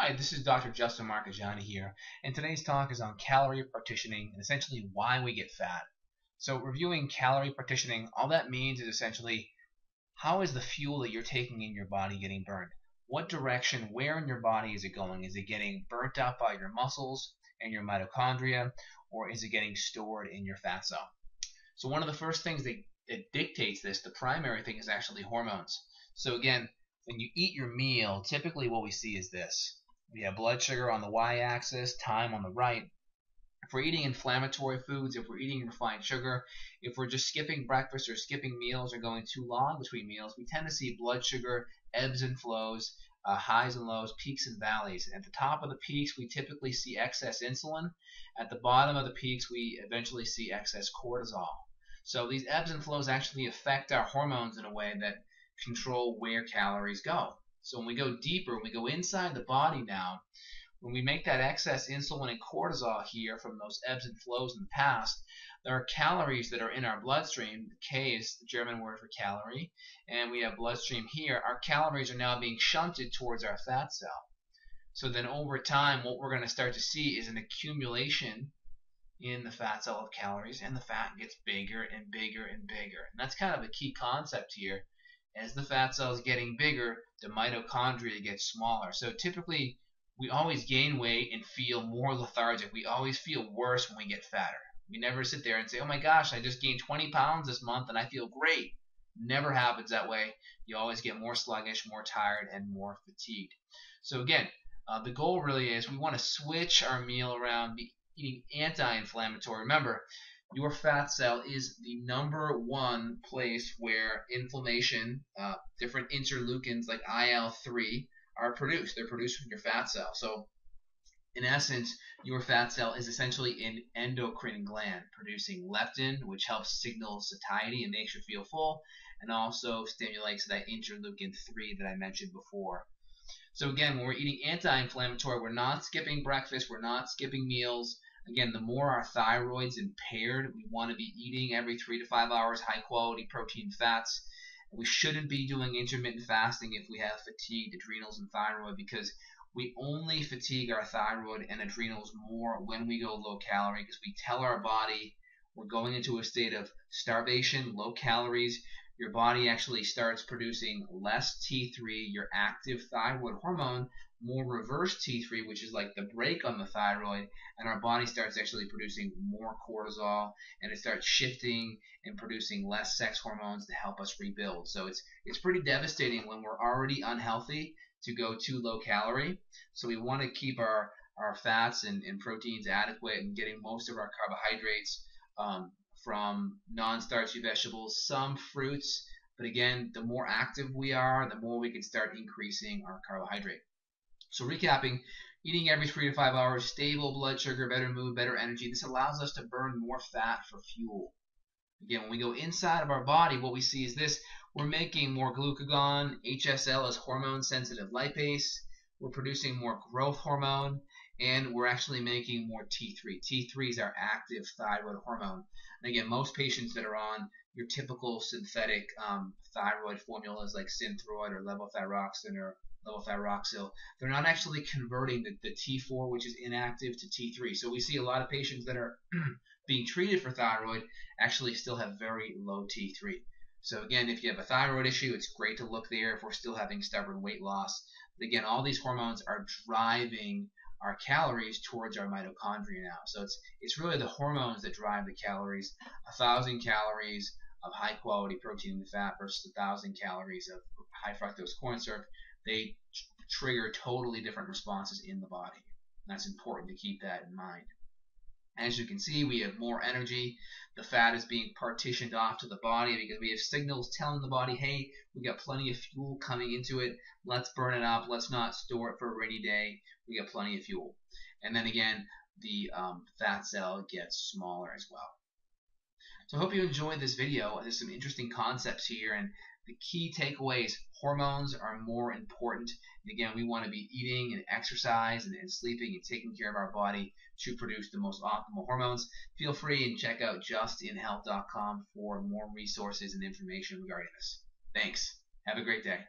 Hi, this is Dr. Justin Marchegiani here, and today's talk is on calorie partitioning and essentially why we get fat. So reviewing calorie partitioning, all that means is essentially how is the fuel that you're taking in your body getting burned? What direction, where in your body is it going? Is it getting burnt out by your muscles and your mitochondria, or is it getting stored in your fat cell? So one of the first things that, that dictates this, the primary thing is actually hormones. So again, when you eat your meal, typically what we see is this. We have blood sugar on the y-axis, time on the right. If we're eating inflammatory foods, if we're eating refined sugar, if we're just skipping breakfast or skipping meals or going too long between meals, we tend to see blood sugar ebbs and flows, uh, highs and lows, peaks and valleys. At the top of the peaks, we typically see excess insulin. At the bottom of the peaks, we eventually see excess cortisol. So these ebbs and flows actually affect our hormones in a way that control where calories go. So when we go deeper, when we go inside the body now, when we make that excess insulin and cortisol here from those ebbs and flows in the past, there are calories that are in our bloodstream. K is the German word for calorie, and we have bloodstream here. Our calories are now being shunted towards our fat cell. So then over time, what we're going to start to see is an accumulation in the fat cell of calories, and the fat gets bigger and bigger and bigger. And that's kind of a key concept here as the fat cell is getting bigger, the mitochondria get smaller. So typically, we always gain weight and feel more lethargic. We always feel worse when we get fatter. We never sit there and say, oh my gosh, I just gained 20 pounds this month and I feel great. Never happens that way. You always get more sluggish, more tired, and more fatigued. So again, uh, the goal really is we want to switch our meal around, be eating anti-inflammatory. Remember, your fat cell is the number one place where inflammation, uh, different interleukins like IL-3 are produced. They're produced from your fat cell. So in essence, your fat cell is essentially an endocrine gland producing leptin, which helps signal satiety and makes you feel full, and also stimulates that interleukin 3 that I mentioned before. So again, when we're eating anti-inflammatory, we're not skipping breakfast, we're not skipping meals, Again, the more our thyroid's impaired, we want to be eating every three to five hours high quality protein fats. We shouldn't be doing intermittent fasting if we have fatigued adrenals and thyroid because we only fatigue our thyroid and adrenals more when we go low calorie because we tell our body we're going into a state of starvation, low calories. Your body actually starts producing less T3, your active thyroid hormone, more reverse T3, which is like the brake on the thyroid, and our body starts actually producing more cortisol, and it starts shifting and producing less sex hormones to help us rebuild. So it's it's pretty devastating when we're already unhealthy to go too low calorie. So we want to keep our our fats and, and proteins adequate and getting most of our carbohydrates um, from non-starchy vegetables, some fruits. But again, the more active we are, the more we can start increasing our carbohydrate. So recapping, eating every three to five hours, stable blood sugar, better mood, better energy. This allows us to burn more fat for fuel. Again, when we go inside of our body, what we see is this. We're making more glucagon. HSL is hormone-sensitive lipase. We're producing more growth hormone. And we're actually making more T3. T3 is our active thyroid hormone. And again, most patients that are on your typical synthetic um, thyroid formulas like Synthroid or levothyroxine or levothyroxyl, they're not actually converting the, the T4, which is inactive, to T3. So we see a lot of patients that are being treated for thyroid actually still have very low T3. So again, if you have a thyroid issue, it's great to look there if we're still having stubborn weight loss. But again, all these hormones are driving our calories towards our mitochondria now. So it's it's really the hormones that drive the calories. A thousand calories of high quality protein in the fat versus a thousand calories of high fructose corn syrup they trigger totally different responses in the body. And that's important to keep that in mind. As you can see, we have more energy. The fat is being partitioned off to the body because we have signals telling the body, hey, we got plenty of fuel coming into it. Let's burn it up. Let's not store it for a rainy day. We got plenty of fuel. And then again, the um, fat cell gets smaller as well. So I hope you enjoyed this video. There's some interesting concepts here, and the key takeaways hormones are more important. And again, we want to be eating and exercise and, and sleeping and taking care of our body to produce the most optimal hormones. Feel free and check out justinhealth.com for more resources and information regarding this. Thanks. Have a great day.